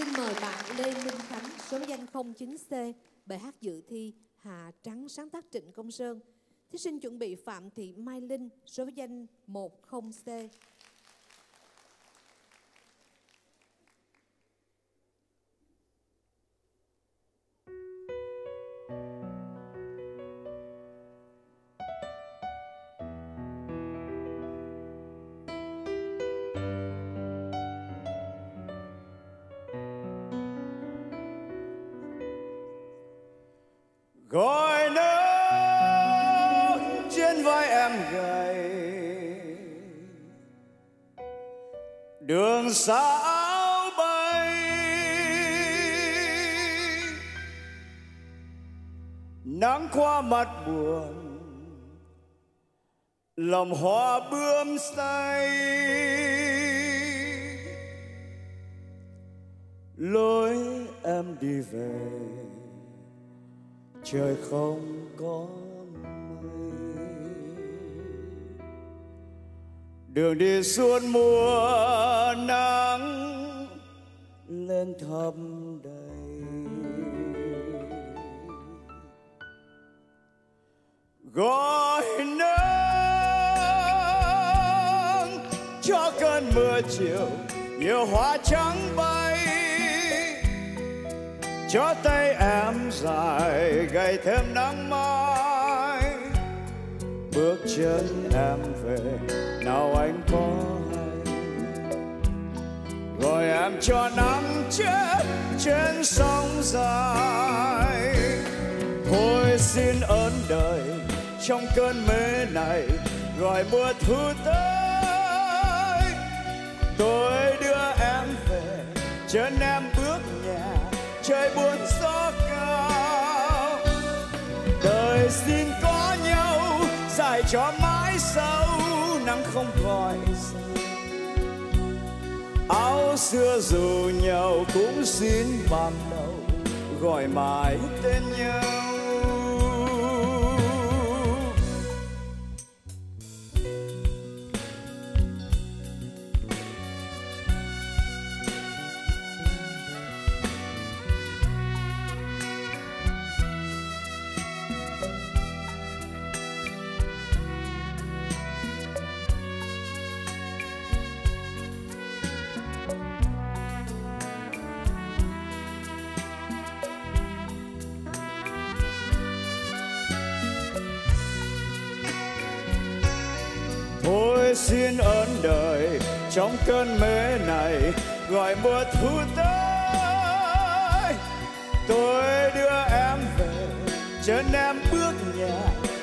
Xin mời bạn Lê Minh Khánh, số danh 09C, bài hát dự thi Hà Trắng sáng tác Trịnh Công Sơn. Thí sinh chuẩn bị Phạm Thị Mai Linh, số danh 10C. Gọi nước trên vai em gầy. Đường xa áo bay. Nắng qua mặt buồn. Lòng hoa bướm say. Lối em đi về trời không có mây. Đường đi suốt mùa nắng lên thăm đầy. Gọi nắng cho cơn mưa chiều, nhiều hoa trắng bay cho tay em dài, gầy thêm nắng mai. Bước chân em về, nào anh có hay. Rồi em cho nắng chết trên sông dài. Thôi xin ơn đời trong cơn mê này, gọi mùa thu tới. Tôi đưa em về, chân em bước trời buồn gió cao. Đời xin có nhau, dài cho mãi sâu, nắng không gọi áo xưa dù nhau cũng xin ban đầu, gọi mãi tên nhau. Xin ơn đời trong cơn mê này, gọi mùa thu tới. Tôi đưa em về, chân em bước nhà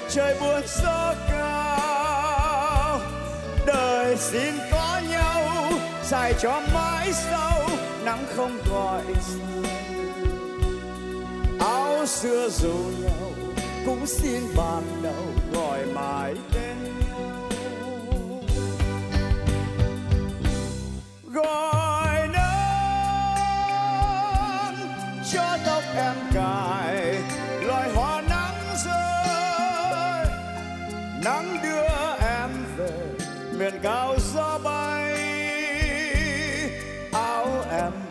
trời buồn gió cao. Đời xin có nhau, dài cho mãi sau, nắng không gọi áo xưa dù nhau, cũng xin ban đầu, gọi mãi tên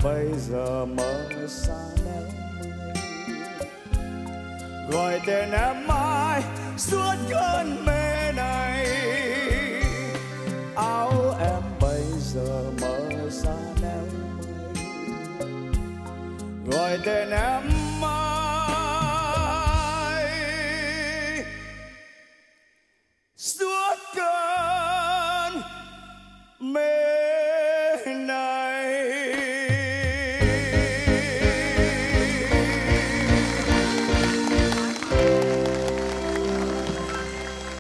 bây giờ mơ xa nắng gọi tên em mãi suốt cơn mê này. Áo em bây giờ mơ xa neo gọi tên em